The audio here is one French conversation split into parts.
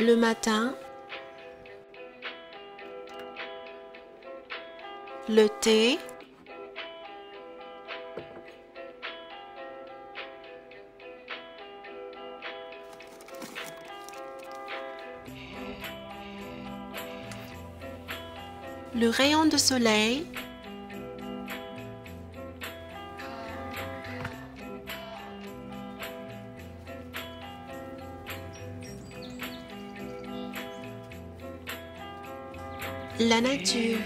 le matin, le thé, le rayon de soleil, la nature.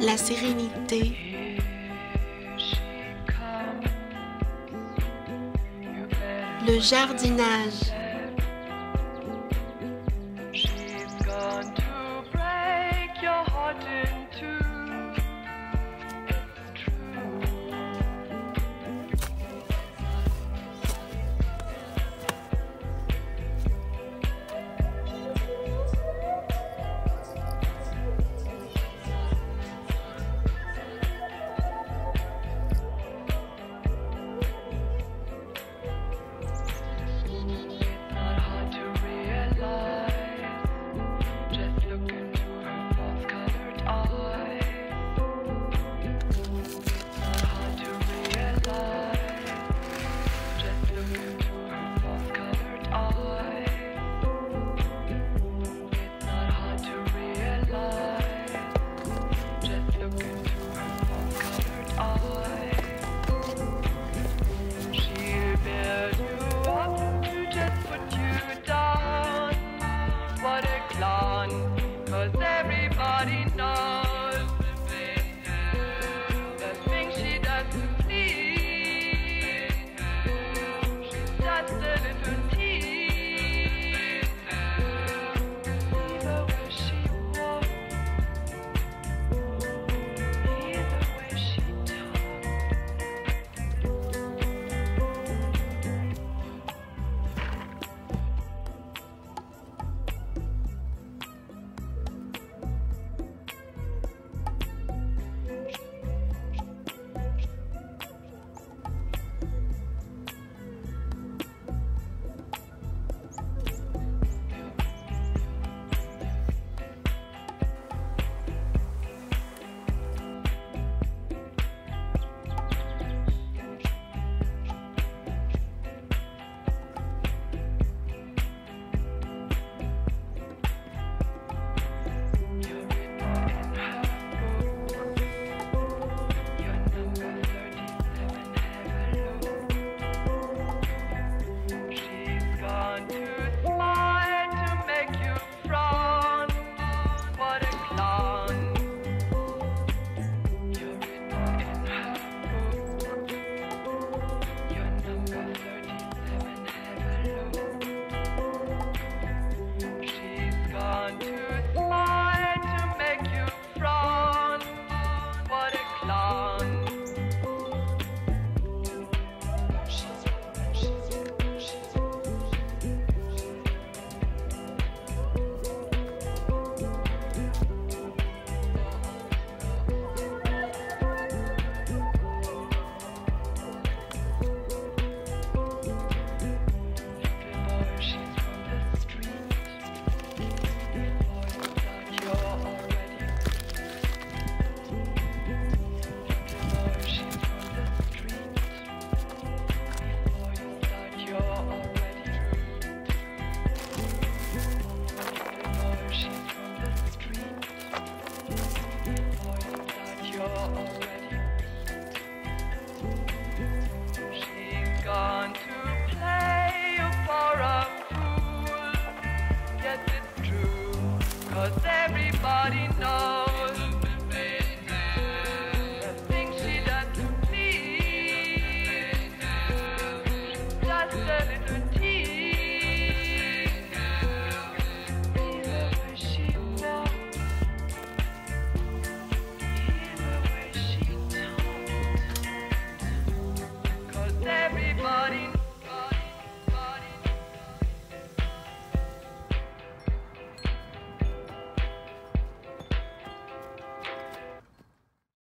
La sérénité. Le jardinage.